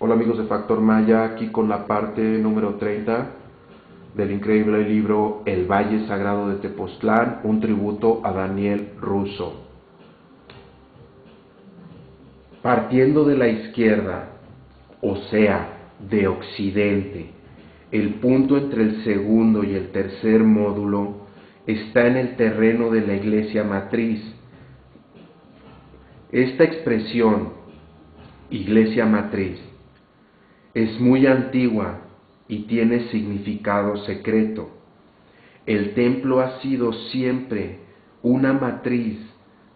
Hola amigos de Factor Maya, aquí con la parte número 30 del increíble libro El Valle Sagrado de Tepoztlán, un tributo a Daniel Russo. Partiendo de la izquierda, o sea, de occidente, el punto entre el segundo y el tercer módulo está en el terreno de la iglesia matriz. Esta expresión, iglesia matriz, es muy antigua y tiene significado secreto. El templo ha sido siempre una matriz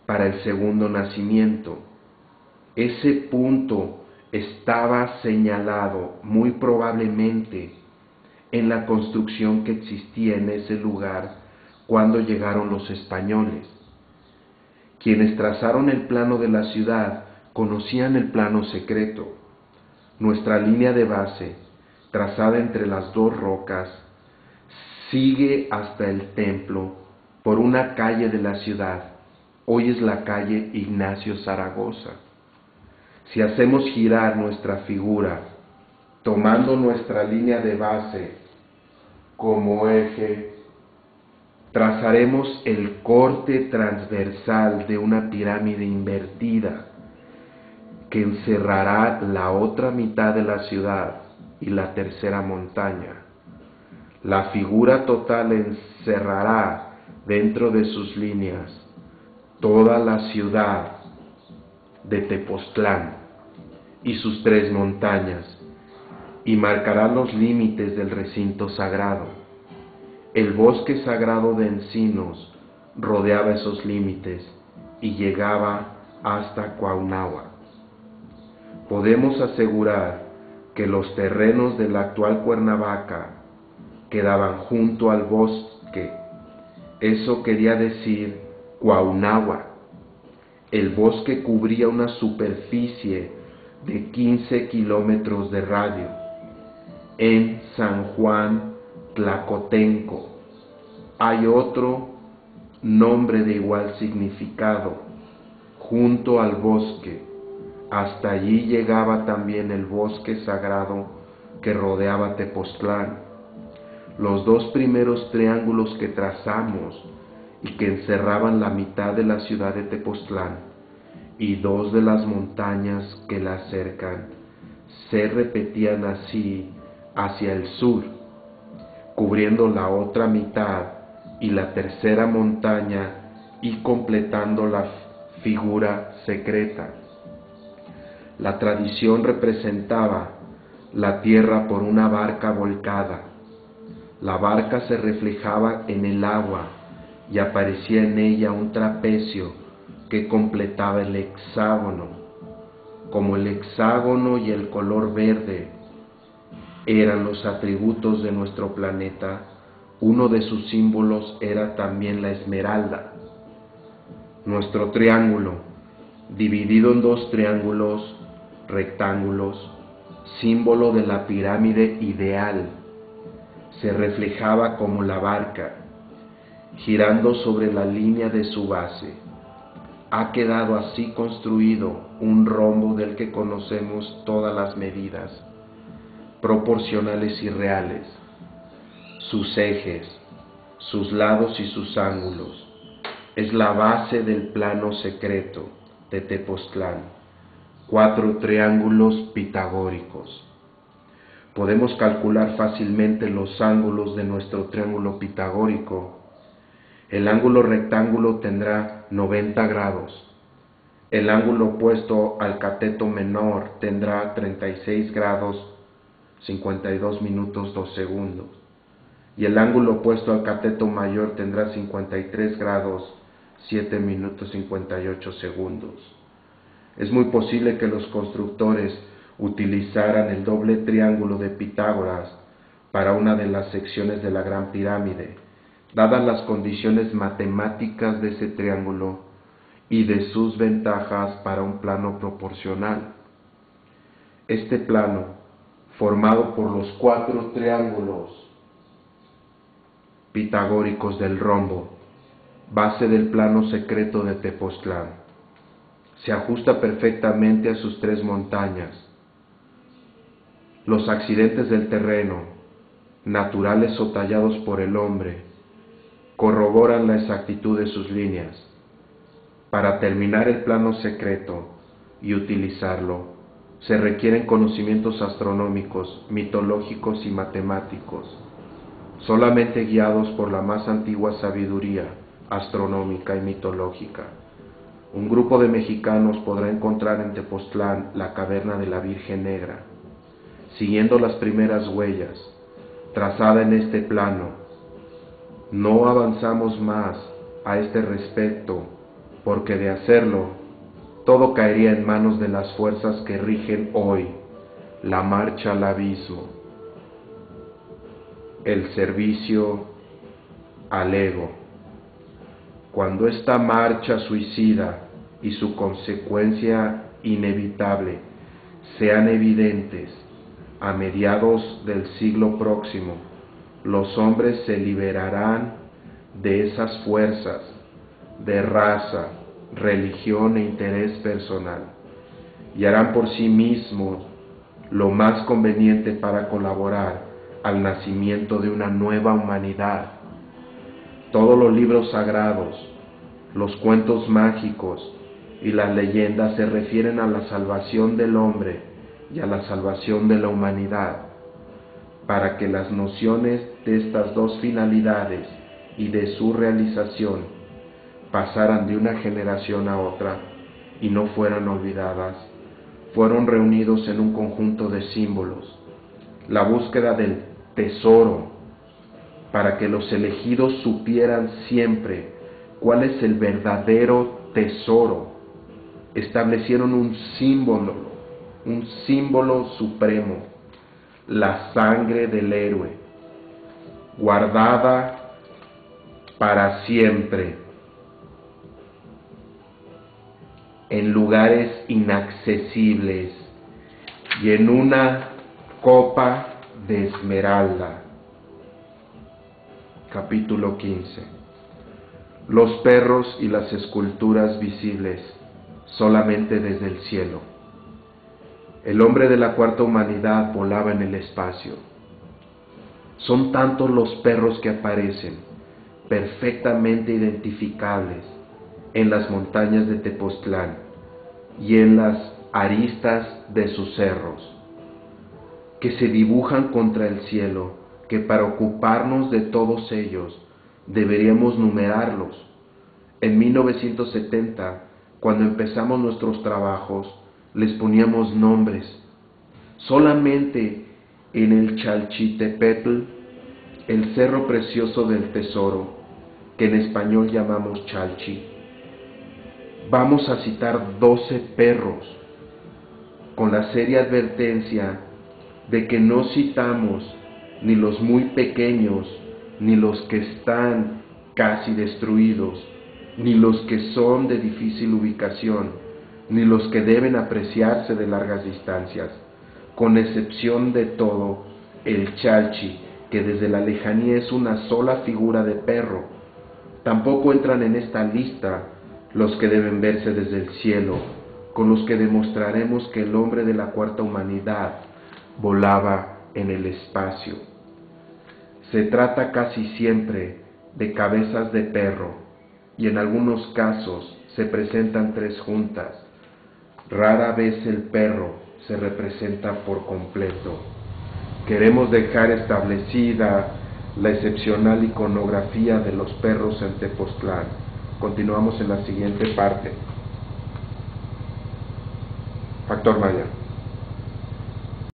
para el segundo nacimiento. Ese punto estaba señalado muy probablemente en la construcción que existía en ese lugar cuando llegaron los españoles. Quienes trazaron el plano de la ciudad conocían el plano secreto. Nuestra línea de base, trazada entre las dos rocas, sigue hasta el templo por una calle de la ciudad. Hoy es la calle Ignacio Zaragoza. Si hacemos girar nuestra figura, tomando nuestra línea de base como eje, trazaremos el corte transversal de una pirámide invertida que encerrará la otra mitad de la ciudad y la tercera montaña. La figura total encerrará dentro de sus líneas toda la ciudad de Tepoztlán y sus tres montañas y marcará los límites del recinto sagrado. El bosque sagrado de encinos rodeaba esos límites y llegaba hasta Cuauhnáhuac. Podemos asegurar que los terrenos de la actual Cuernavaca quedaban junto al bosque. Eso quería decir Cuauhnáhuac. El bosque cubría una superficie de 15 kilómetros de radio en San Juan Tlacotenco. Hay otro nombre de igual significado, junto al bosque. Hasta allí llegaba también el bosque sagrado que rodeaba Tepoztlán. Los dos primeros triángulos que trazamos y que encerraban la mitad de la ciudad de Tepoztlán y dos de las montañas que la cercan, se repetían así hacia el sur, cubriendo la otra mitad y la tercera montaña y completando la figura secreta. La tradición representaba la tierra por una barca volcada. La barca se reflejaba en el agua y aparecía en ella un trapecio que completaba el hexágono. Como el hexágono y el color verde eran los atributos de nuestro planeta, uno de sus símbolos era también la esmeralda. Nuestro triángulo, dividido en dos triángulos rectángulos, símbolo de la pirámide ideal, se reflejaba como la barca, girando sobre la línea de su base. Ha quedado así construido un rombo del que conocemos todas las medidas proporcionales y reales, sus ejes, sus lados y sus ángulos. Es la base del plano secreto de Tepoztlán. Cuatro triángulos pitagóricos. Podemos calcular fácilmente los ángulos de nuestro triángulo pitagórico. El ángulo rectángulo tendrá 90 grados. El ángulo opuesto al cateto menor tendrá 36 grados 52 minutos 2 segundos. Y el ángulo opuesto al cateto mayor tendrá 53 grados 7 minutos 58 segundos. Es muy posible que los constructores utilizaran el doble triángulo de Pitágoras para una de las secciones de la Gran Pirámide, dadas las condiciones matemáticas de ese triángulo y de sus ventajas para un plano proporcional. Este plano formado por los cuatro triángulos pitagóricos del rombo, base del plano secreto de Tepoztlán. Se ajusta perfectamente a sus tres montañas, los accidentes del terreno, naturales o tallados por el hombre, corroboran la exactitud de sus líneas. Para terminar el plano secreto y utilizarlo, se requieren conocimientos astronómicos, mitológicos y matemáticos, solamente guiados por la más antigua sabiduría astronómica y mitológica. Un grupo de mexicanos podrá encontrar en Tepoztlán la caverna de la Virgen Negra, siguiendo las primeras huellas, trazada en este plano. No avanzamos más a este respecto, porque de hacerlo todo caería en manos de las fuerzas que rigen hoy la marcha al abismo, el servicio al ego. Cuando esta marcha suicida y su consecuencia inevitable sean evidentes a mediados del siglo próximo, los hombres se liberarán de esas fuerzas de raza, religión e interés personal, y harán por sí mismos lo más conveniente para colaborar al nacimiento de una nueva humanidad. Todos los libros sagrados, los cuentos mágicos y las leyendas se refieren a la salvación del hombre y a la salvación de la humanidad, para que las nociones de estas dos finalidades y de su realización pasaran de una generación a otra y no fueran olvidadas, fueron reunidos en un conjunto de símbolos, la búsqueda del tesoro, para que los elegidos supieran siempre cuál es el verdadero tesoro. Establecieron un símbolo, un símbolo supremo, la sangre del héroe, guardada para siempre en lugares inaccesibles y en una copa de esmeralda. Capítulo 15. Los perros y las esculturas visibles solamente desde el cielo. El hombre de la cuarta humanidad volaba en el espacio. Son tantos los perros que aparecen, perfectamente identificables, en las montañas de Tepoztlán y en las aristas de sus cerros, que se dibujan contra el cielo, que para ocuparnos de todos ellos deberíamos numerarlos. En 1970, cuando empezamos nuestros trabajos, les poníamos nombres. Solamente en el Chalchitepetl, el cerro precioso del tesoro, que en español llamamos Chalchi, vamos a citar 12 perros con la seria advertencia de que no citamos ni los muy pequeños, ni los que están casi destruidos, ni los que son de difícil ubicación, ni los que deben apreciarse de largas distancias, con excepción de todo el chalchi, que desde la lejanía es una sola figura de perro. Tampoco entran en esta lista los que deben verse desde el cielo, con los que demostraremos que el hombre de la cuarta humanidad volaba en el espacio. Se trata casi siempre de cabezas de perro y en algunos casos se presentan tres juntas. Rara vez el perro se representa por completo. Queremos dejar establecida la excepcional iconografía de los perros en Tepoztlán Continuamos en la siguiente parte. Factor Maya.